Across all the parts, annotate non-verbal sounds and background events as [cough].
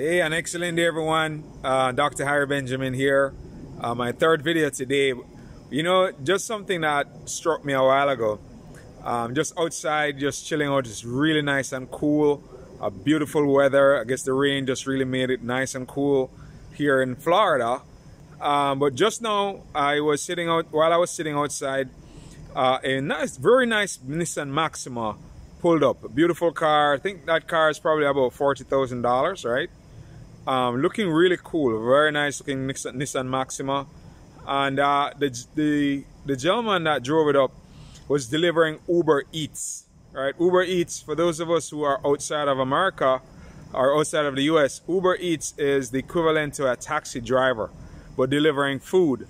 Hey, an excellent day, everyone. Uh, Dr. Harry Benjamin here. Uh, my third video today. You know, just something that struck me a while ago. Um, just outside, just chilling out. It's really nice and cool. A beautiful weather. I guess the rain just really made it nice and cool here in Florida. Um, but just now, I was sitting out while I was sitting outside. Uh, a nice, very nice Nissan Maxima pulled up. A beautiful car. I think that car is probably about forty thousand dollars, right? Um, looking really cool, very nice looking Nissan Maxima. And uh, the, the, the gentleman that drove it up was delivering Uber Eats, right? Uber Eats, for those of us who are outside of America or outside of the US, Uber Eats is the equivalent to a taxi driver, but delivering food.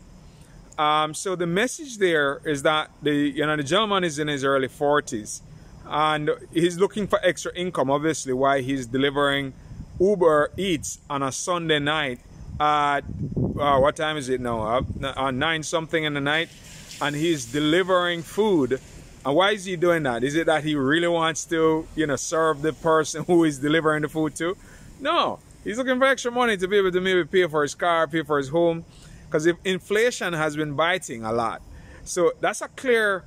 Um, so the message there is that the you know the gentleman is in his early 40s and he's looking for extra income obviously why he's delivering Uber Eats on a Sunday night at uh, what time is it now? Uh, uh, nine something in the night, and he's delivering food. And why is he doing that? Is it that he really wants to, you know, serve the person [laughs] who is delivering the food to? No, he's looking for extra money to be able to maybe pay for his car, pay for his home, because if inflation has been biting a lot. So that's a clear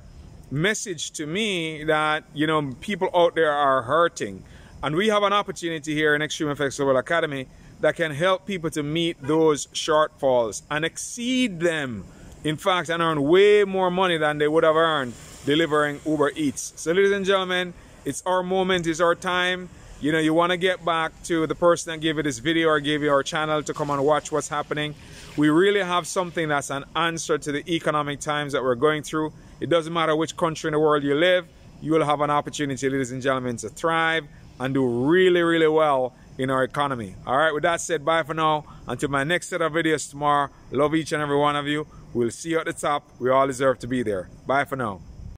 message to me that you know people out there are hurting and we have an opportunity here in XtreamFX Global Academy that can help people to meet those shortfalls and exceed them. In fact, and earn way more money than they would have earned delivering Uber Eats. So ladies and gentlemen, it's our moment, it's our time. You know, you want to get back to the person that gave you this video or gave you our channel to come and watch what's happening. We really have something that's an answer to the economic times that we're going through. It doesn't matter which country in the world you live, you will have an opportunity, ladies and gentlemen, to thrive and do really, really well in our economy. All right, with that said, bye for now. Until my next set of videos tomorrow, love each and every one of you. We'll see you at the top. We all deserve to be there. Bye for now.